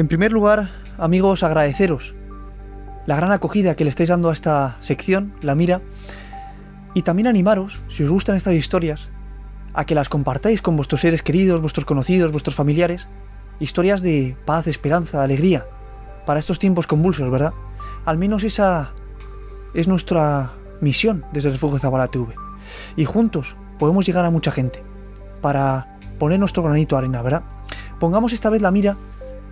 En primer lugar, amigos, agradeceros la gran acogida que le estáis dando a esta sección, la mira, y también animaros, si os gustan estas historias, a que las compartáis con vuestros seres queridos, vuestros conocidos, vuestros familiares, historias de paz, esperanza, alegría, para estos tiempos convulsos, ¿verdad? Al menos esa es nuestra misión desde el Refugio Zabala TV. Y juntos podemos llegar a mucha gente para poner nuestro granito de arena, ¿verdad? Pongamos esta vez la mira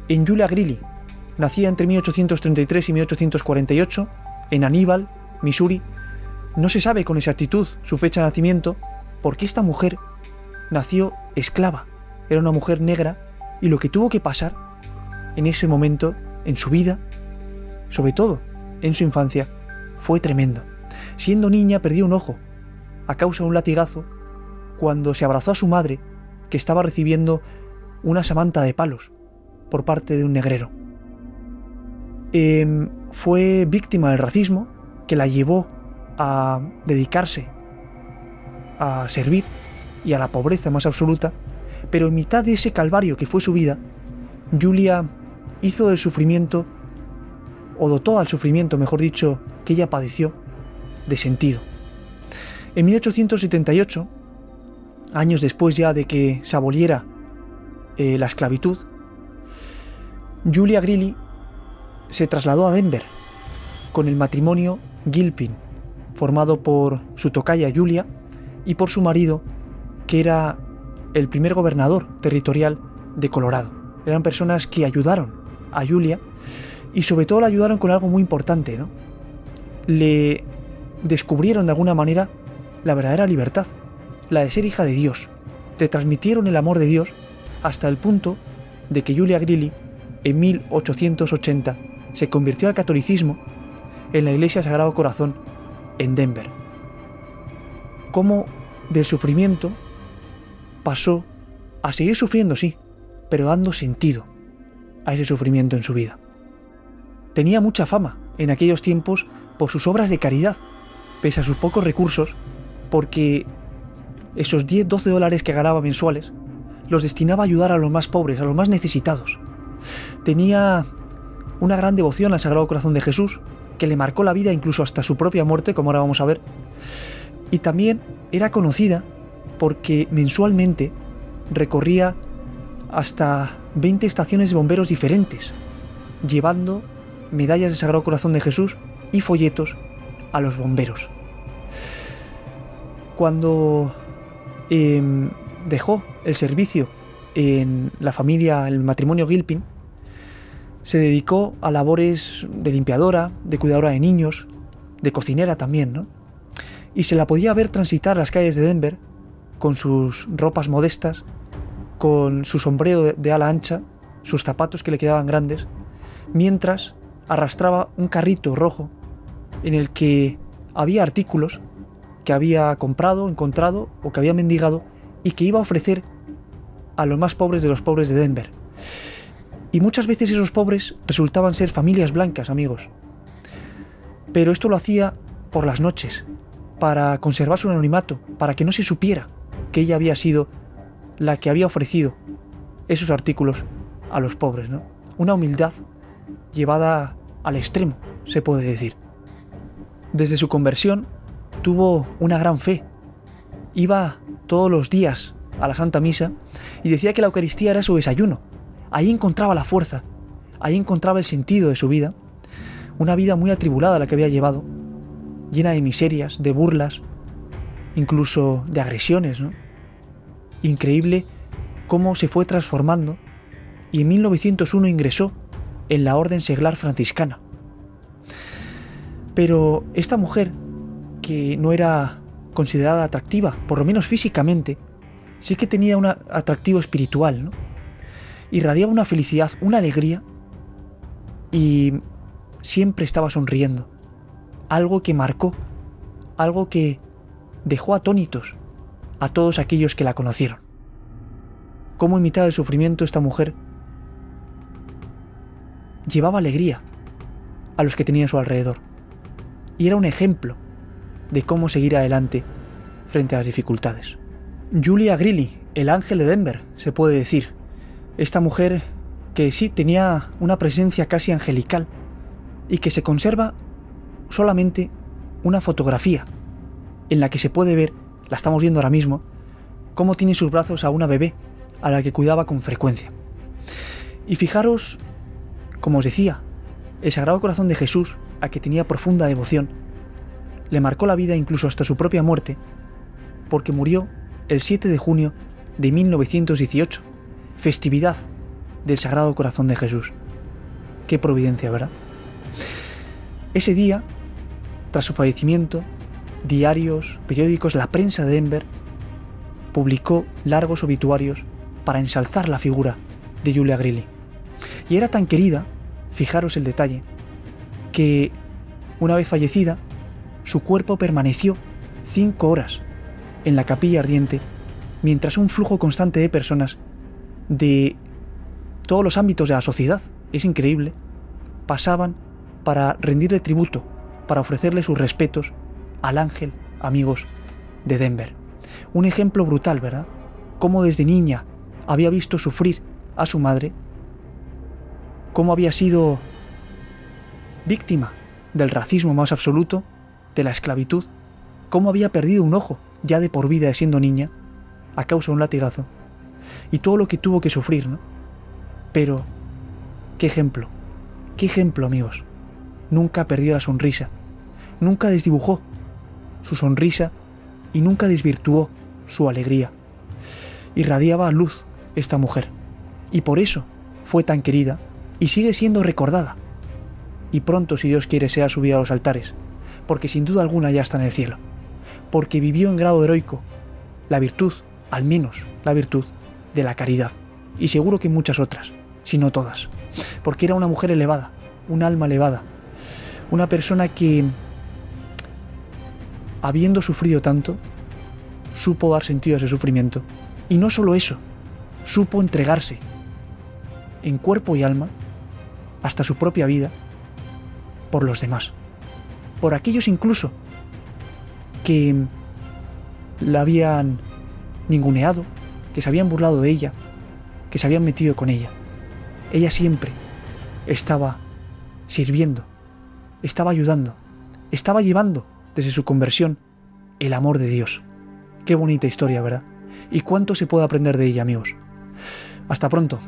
en Julia Grilli, nacida entre 1833 y 1848 en Aníbal, Missouri. No se sabe con exactitud su fecha de nacimiento porque esta mujer nació esclava. Era una mujer negra y lo que tuvo que pasar en ese momento, en su vida, sobre todo en su infancia, fue tremendo. Siendo niña perdió un ojo a causa de un latigazo cuando se abrazó a su madre que estaba recibiendo una samanta de palos por parte de un negrero. Em, fue víctima del racismo que la llevó a dedicarse a servir y a la pobreza más absoluta, pero en mitad de ese calvario que fue su vida, Julia hizo del sufrimiento, o dotó al sufrimiento, mejor dicho, que ella padeció, de sentido. En 1878, años después ya de que se aboliera eh, la esclavitud, Julia Grilli se trasladó a Denver con el matrimonio Gilpin, formado por su tocaya Julia y por su marido, que era el primer gobernador territorial de Colorado. Eran personas que ayudaron a Julia y sobre todo la ayudaron con algo muy importante, ¿no? Le descubrieron de alguna manera la verdadera libertad, la de ser hija de Dios. Le transmitieron el amor de Dios hasta el punto de que Julia Grilli, en 1880, se convirtió al catolicismo en la Iglesia Sagrado Corazón en Denver. Cómo del sufrimiento pasó a seguir sufriendo, sí, pero dando sentido a ese sufrimiento en su vida. Tenía mucha fama en aquellos tiempos por sus obras de caridad, pese a sus pocos recursos, porque esos 10-12 dólares que ganaba mensuales los destinaba a ayudar a los más pobres, a los más necesitados. Tenía una gran devoción al Sagrado Corazón de Jesús, que le marcó la vida incluso hasta su propia muerte, como ahora vamos a ver. Y también era conocida porque mensualmente recorría hasta 20 estaciones de bomberos diferentes, llevando medallas del Sagrado Corazón de Jesús y folletos a los bomberos. Cuando em, dejó el servicio en la familia, el matrimonio Gilpin, se dedicó a labores de limpiadora, de cuidadora de niños, de cocinera también, ¿no? Y se la podía ver transitar las calles de Denver con sus ropas modestas, con su sombrero de ala ancha, sus zapatos que le quedaban grandes, mientras arrastraba un carrito rojo en el que había artículos que había comprado, encontrado o que había mendigado y que iba a ofrecer a los más pobres de los pobres de Denver. Y muchas veces esos pobres resultaban ser familias blancas, amigos. Pero esto lo hacía por las noches, para conservar su anonimato, para que no se supiera que ella había sido la que había ofrecido esos artículos a los pobres, ¿no? Una humildad llevada al extremo, se puede decir. Desde su conversión tuvo una gran fe. Iba todos los días a la Santa Misa y decía que la Eucaristía era su desayuno. Ahí encontraba la fuerza, ahí encontraba el sentido de su vida. Una vida muy atribulada la que había llevado, llena de miserias, de burlas, incluso de agresiones. ¿no? Increíble cómo se fue transformando y en 1901 ingresó en la Orden Seglar Franciscana. Pero esta mujer, que no era considerada atractiva, por lo menos físicamente, sí que tenía un atractivo espiritual, ¿no? Irradiaba una felicidad, una alegría y siempre estaba sonriendo. Algo que marcó, algo que dejó atónitos a todos aquellos que la conocieron. Cómo en mitad del sufrimiento esta mujer llevaba alegría a los que tenía a su alrededor. Y era un ejemplo de cómo seguir adelante frente a las dificultades. Julia Grilly, el ángel de Denver, se puede decir. Esta mujer que sí tenía una presencia casi angelical y que se conserva solamente una fotografía en la que se puede ver, la estamos viendo ahora mismo, cómo tiene sus brazos a una bebé a la que cuidaba con frecuencia. Y fijaros, como os decía, el Sagrado Corazón de Jesús, a que tenía profunda devoción, le marcó la vida incluso hasta su propia muerte, porque murió el 7 de junio de 1918, festividad del Sagrado Corazón de Jesús. Qué providencia, ¿verdad? Ese día, tras su fallecimiento, diarios, periódicos, la prensa de Denver publicó largos obituarios para ensalzar la figura de Julia Grilli. Y era tan querida, fijaros el detalle, que una vez fallecida, su cuerpo permaneció cinco horas en la capilla ardiente mientras un flujo constante de personas de todos los ámbitos de la sociedad, es increíble, pasaban para rendirle tributo, para ofrecerle sus respetos al ángel, amigos de Denver. Un ejemplo brutal, ¿verdad? Cómo desde niña había visto sufrir a su madre, cómo había sido víctima del racismo más absoluto, de la esclavitud, cómo había perdido un ojo ya de por vida siendo niña, a causa de un latigazo, y todo lo que tuvo que sufrir, ¿no? Pero, ¿qué ejemplo? ¿Qué ejemplo, amigos? Nunca perdió la sonrisa, nunca desdibujó su sonrisa y nunca desvirtuó su alegría. Irradiaba luz esta mujer, y por eso fue tan querida y sigue siendo recordada. Y pronto, si Dios quiere, sea subida a los altares, porque sin duda alguna ya está en el cielo, porque vivió en grado heroico la virtud, al menos la virtud, de la caridad, y seguro que muchas otras, si no todas, porque era una mujer elevada, un alma elevada, una persona que, habiendo sufrido tanto, supo dar sentido a ese sufrimiento. Y no solo eso, supo entregarse en cuerpo y alma, hasta su propia vida, por los demás. Por aquellos incluso que la habían ninguneado, que se habían burlado de ella, que se habían metido con ella. Ella siempre estaba sirviendo, estaba ayudando, estaba llevando desde su conversión el amor de Dios. Qué bonita historia, ¿verdad? ¿Y cuánto se puede aprender de ella, amigos? Hasta pronto.